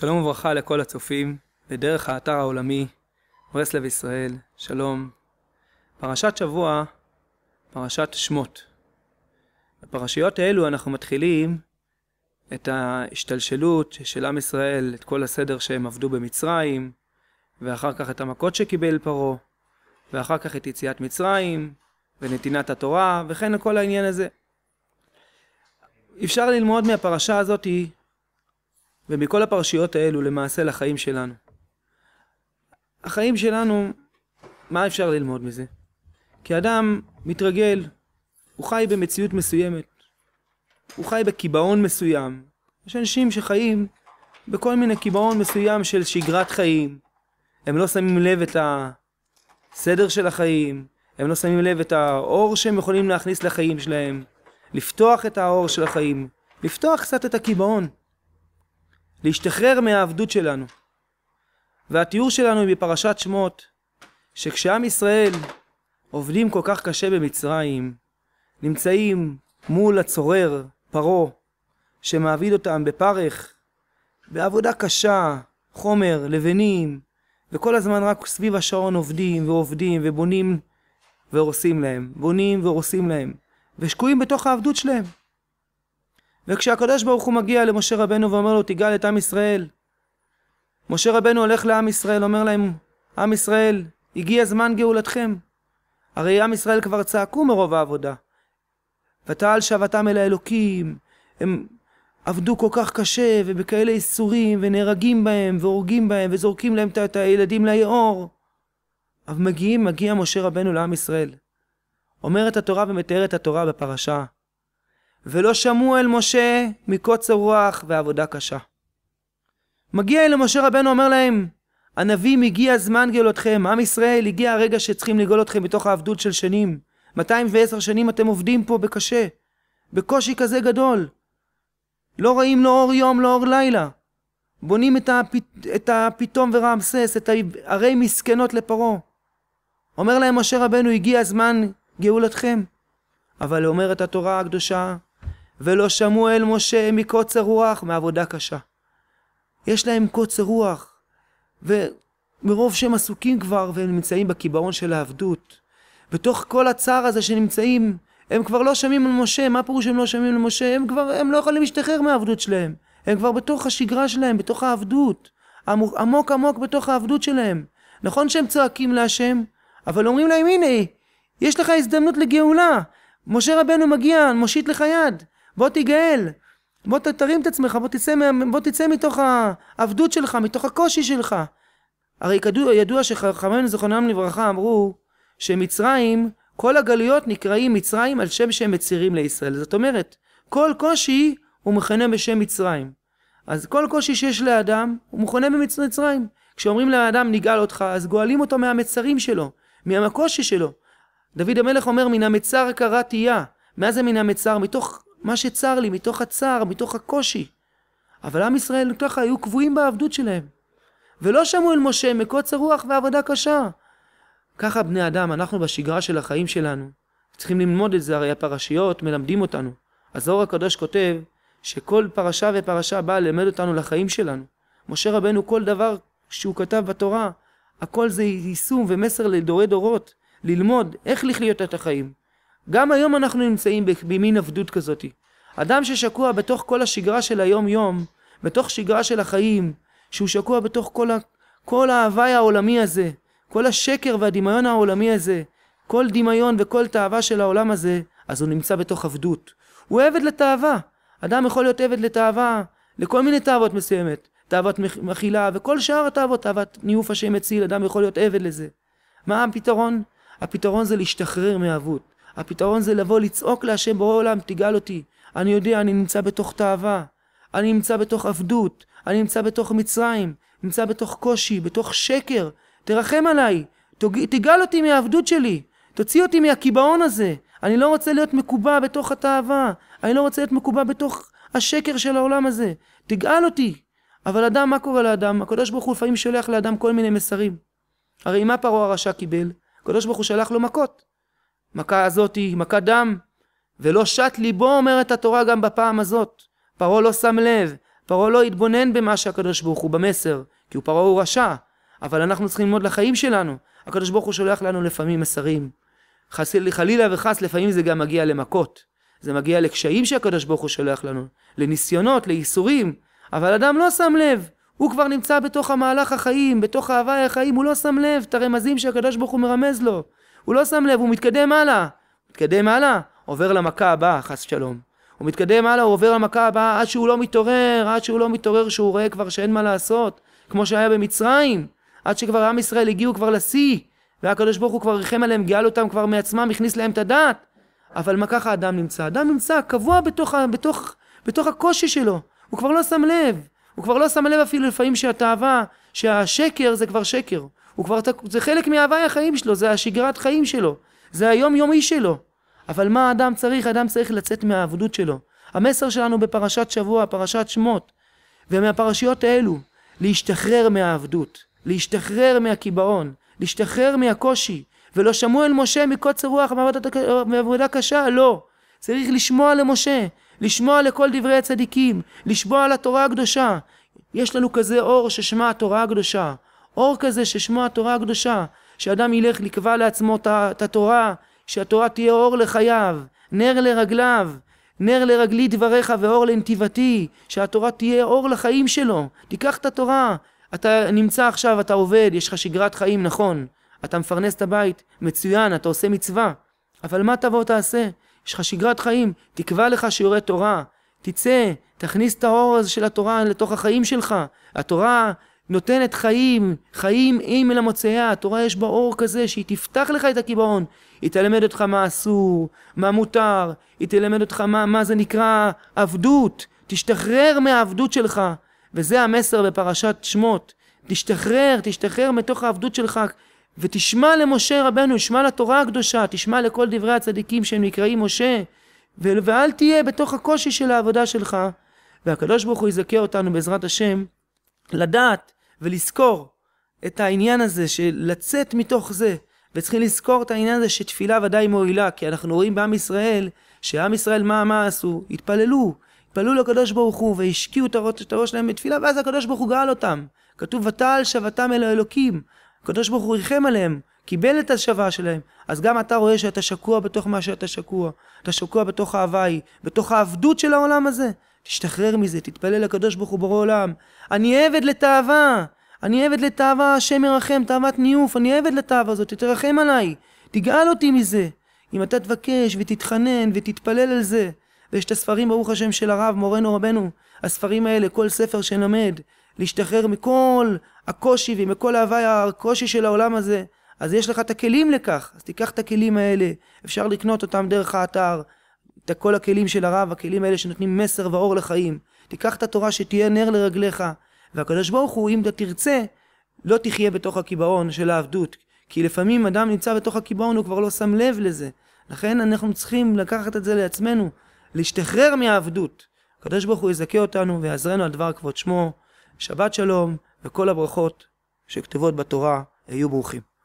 שלום וברכה לכל הצופים בדרך האתר העולמי ברסלב ישראל, שלום. פרשת שבוע, פרשת שמות. בפרשיות האלו אנחנו מתחילים את ההשתלשלות של עם ישראל, את כל הסדר שהם עבדו במצרים, ואחר כך את המכות שקיבל פרעה, ואחר כך את יציאת מצרים, ונתינת התורה, וכן כל העניין הזה. אפשר ללמוד מהפרשה הזאתי ומכל הפרשיות האלו למעשה לחיים שלנו. החיים שלנו, מה אפשר ללמוד מזה? כי אדם מתרגל, הוא חי במציאות מסוימת, הוא חי בקיבעון מסוים. יש אנשים שחיים בכל מיני קיבעון מסוים של שגרת חיים. הם לא שמים לב את הסדר של החיים, הם לא שמים לב את האור שהם יכולים להכניס לחיים שלהם, לפתוח את האור של החיים, לפתוח קצת את הקיבעון. להשתחרר מהעבדות שלנו. והתיאור שלנו היא בפרשת שמות, שכשעם ישראל עובדים כל כך קשה במצרים, נמצאים מול הצורר, פרעה, שמעביד אותם בפרך, בעבודה קשה, חומר, לבנים, וכל הזמן רק סביב השעון עובדים ועובדים ובונים והורסים להם, בונים והורסים להם, ושקועים בתוך העבדות שלהם. וכשהקדוש ברוך הוא מגיע למשה רבנו ואומר לו תגאל את עם ישראל משה רבנו הולך לעם ישראל אומר להם עם ישראל הגיע זמן גאולתכם הרי עם ישראל כבר צעקו מרוב העבודה. ותעל שבתם אל האלוקים הם עבדו כל כך קשה ובכאלה איסורים ונהרגים בהם והורגים בהם וזורקים להם את הילדים ליאור. אבל מגיעים, מגיע משה רבנו לעם ישראל. אומרת התורה ומתארת התורה בפרשה ולא שמעו אל משה מקוצר רוח ועבודה קשה. מגיע אל משה רבנו אומר להם, הנביא הגיע זמן גאולתכם, עם ישראל הגיע הרגע שצריכים לגאול אתכם בתוך העבדות של שנים. 210 שנים אתם עובדים פה בקשה, בקושי כזה גדול. לא רואים לא אור יום, לא אור לילה. בונים את, הפ... את הפיתום ורעמסס, את ערי מסכנות לפרעה. אומר להם משה רבנו, הגיע זמן גאולתכם. אבל אומרת התורה הקדושה, ולא שמעו אל משה מקוצר רוח מעבודה קשה. יש להם קוצר רוח, ומרוב שהם עסוקים כבר והם נמצאים בקיבעון של העבדות, בתוך כל הצער הזה שנמצאים, הם כבר לא שומעים על משה, מה פירוש הם לא שומעים על משה? הם כבר, הם לא יכולים להשתחרר מהעבדות שלהם. הם כבר בתוך השגרה שלהם, בתוך העבדות. עמוק עמוק בתוך העבדות שלהם. נכון שהם צועקים להשם, אבל אומרים להם הנה, יש לך הזדמנות לגאולה. משה רבנו מגיע, מושיט לך יד. בוא תיגאל, בוא תרים את עצמך, בוא תצא, בוא תצא מתוך העבדות שלך, מתוך הקושי שלך. הרי ידוע, ידוע שחכמינו זכרונם לברכה אמרו שמצרים, כל הגלויות נקראים מצרים על שם שהם מצהירים לישראל. זאת אומרת, כל קושי הוא מכנה בשם מצרים. אז כל קושי שיש לאדם הוא מכונה במצרים. כשאומרים לאדם נגאל אותך, אז גואלים אותו מהמצרים שלו, מהקושי שלו. דוד המלך אומר מן המצר קראתייה. מה זה מן המצר? מתוך מה שצר לי, מתוך הצער, מתוך הקושי. אבל עם ישראל ככה היו קבועים בעבדות שלהם. ולא שמעו אל משה מקוצר רוח ועבודה קשה. ככה בני אדם, אנחנו בשגרה של החיים שלנו, צריכים ללמוד את זה, הרי הפרשיות מלמדים אותנו. הזוהר הקדוש כותב שכל פרשה ופרשה באה ללמד אותנו לחיים שלנו. משה רבנו כל דבר שהוא כתב בתורה, הכל זה יישום ומסר לדורי דורות, ללמוד איך לחיות את החיים. גם היום אנחנו נמצאים במין עבדות כזאת. אדם ששקוע בתוך כל השגרה של היום יום, בתוך שגרה של החיים, שהוא שקוע בתוך כל, ה... כל ההוואי העולמי הזה, כל השקר והדמיון העולמי הזה, כל דמיון וכל תאווה של העולם הזה, אז הוא נמצא בתוך עבדות. הוא עבד לתאווה. אדם יכול להיות עבד לתאווה, לכל מיני תאוות מסוימת. תאוות מחילה וכל שאר התאוות, תאוות ניאוף השם מציל, אדם יכול להיות עבד לזה. מה הפתרון? הפתרון זה להשתחרר מעבוד. הפתרון זה לבוא לצעוק להשם בורא עולם, תגאל אותי. אני יודע, אני נמצא בתוך תאווה. אני נמצא בתוך עבדות. אני נמצא בתוך מצרים. נמצא בתוך קושי, בתוך שקר. תרחם עליי. תגאל אותי מהעבדות שלי. תוציא אותי מהקיבעון הזה. אני לא רוצה להיות מקובע בתוך התאווה. אני לא רוצה להיות מקובע בתוך השקר של העולם הזה. תגאל אותי. אבל אדם, מה קורה לאדם? הקדוש ברוך הוא לפעמים שולח לאדם כל מיני מסרים. הרי מה פרעה הרשע קיבל? הקדוש ברוך הוא שלח לו מכות. מכה הזאת היא מכת דם, ולא שט ליבו אומרת התורה גם בפעם הזאת. פרעה לא שם לב, פרעה לא התבונן במה שהקדוש ברוך הוא במסר, כי הוא פרעה הוא רשע, אבל אנחנו צריכים ללמוד לחיים שלנו. הקדוש ברוך הוא שולח לנו לפעמים מסרים. חס, חלילה וחס לפעמים זה גם מגיע למכות. זה מגיע לקשיים שהקדוש ברוך הוא שולח לנו, לניסיונות, לייסורים, אבל אדם לא שם לב. הוא כבר נמצא בתוך המהלך החיים, בתוך ההוואי החיים, הוא לא שם לב את הרמזים שהקדוש ברוך הוא מרמז לו. הוא לא שם לב, הוא מתקדם הלאה. מתקדם הלאה, עובר למכה הבאה, חס שלום. הוא מתקדם הלאה, הוא עובר למכה הבאה עד שהוא לא מתעורר, עד שהוא לא מתעורר, שהוא רואה כבר שאין מה לעשות, כמו שהיה במצרים, עד שכבר עם ישראל הגיעו כבר לשיא, והקדוש ברוך הוא כבר ריחם עליהם, גאל אותם כבר מעצמם, הכניס להם את הדת. אבל מה ככה אדם נמצא? אדם נמצא קבוע בתוך, בתוך, בתוך הקושי שלו, הוא כבר לא שם לב. הוא כבר לא שם לב אפילו לפעמים שהתאווה, שהשקר זה כבר שקר. הוא כבר, זה חלק מההוואי החיים שלו, זה השגרת חיים שלו, זה היום יומי שלו. אבל מה האדם צריך? האדם צריך לצאת מהעבדות שלו. המסר שלנו בפרשת שבוע, פרשת שמות, ומהפרשיות האלו, להשתחרר מהעבדות, להשתחרר מהקיבעון, להשתחרר מהקושי, ולא שמעו אל משה מקוצר רוח מעבודה קשה, לא. צריך לשמוע למשה, לשמוע לכל דברי הצדיקים, לשמוע על התורה הקדושה. יש לנו כזה אור ששמה התורה הקדושה. אור כזה ששמו התורה הקדושה. שאדם ילך לקבע לעצמו את התורה, שהתורה תהיה אור לחייו, נר לרגליו, נר לרגלי דבריך ואור לנתיבתי, שהתורה תהיה אור לחיים שלו. תיקח את התורה. אתה נמצא עכשיו, אתה עובד, יש לך שגרת חיים, נכון. אתה מפרנס את הבית, מצוין, אתה עושה מצווה. אבל מה תבוא תעשה? יש לך שגרת חיים, תקבע לך שיעורי תורה, תצא, תכניס את האור הזה של התורה לתוך החיים שלך. התורה נותנת חיים, חיים עם אל המוצאיה, התורה יש בה אור כזה שהיא תפתח לך את הקיבעון. היא תלמד אותך מה אסור, מה מותר, היא תלמד אותך מה, מה זה נקרא עבדות, תשתחרר מהעבדות שלך. וזה המסר בפרשת שמות. תשתחרר, תשתחרר מתוך העבדות שלך, ותשמע למשה רבנו, שמע לתורה הקדושה, תשמע לכל דברי הצדיקים שהם נקראים משה, ואל תהיה בתוך הקושי של העבודה שלך. והקדוש ברוך הוא יזכה אותנו בעזרת השם לדעת ולזכור את העניין הזה של לצאת מתוך זה, וצריכים לזכור את העניין הזה שתפילה ודאי מועילה, כי אנחנו רואים בעם ישראל, שעם ישראל מה מה עשו? התפללו, התפללו לקדוש ברוך הוא והשקיעו את הראש שלהם בתפילה, ואז הקדוש ברוך הוא גאל אותם. כתוב ותעל שבתם אל האלוקים. הקדוש ברוך הוא ריחם עליהם, קיבל את השווה שלהם. אז גם אתה רואה שאתה שקוע בתוך מה שאתה שקוע. אתה שקוע בתוך ההוואי, בתוך העבדות של העולם הזה. תשתחרר מזה, תתפלל לקדוש ברוך הוא בורא עולם. אני עבד לתאווה, אני עבד לתאווה, השם ירחם, תאוות ניאוף, אני עבד לתאווה הזאת, תרחם עליי, תגאל אותי מזה. אם אתה תבקש ותתחנן ותתפלל על זה, ויש את הספרים ברוך השם של הרב, מורנו רבנו, הספרים האלה, כל ספר שנלמד, להשתחרר מכל הקושי ומכל ההוואי הקושי של העולם הזה, אז יש לך את הכלים לכך, אז תיקח את הכלים האלה, אפשר לקנות אותם דרך האתר, את כל הכלים של הרב, הכלים האלה שנותנים מסר ואור לחיים. תיקח את התורה שתהיה נר לרגליך, והקדוש ברוך הוא, אם אתה תרצה, לא תחיה בתוך הקיבעון של העבדות, כי לפעמים אדם נמצא בתוך הקיבעון, הוא כבר לא שם לב לזה. לכן אנחנו צריכים לקחת את זה לעצמנו, להשתחרר מהעבדות. הקדוש ברוך הוא יזכה אותנו ויעזרנו על דבר כבוד שמו. שבת שלום וכל הברכות שכתובות בתורה היו ברוכים.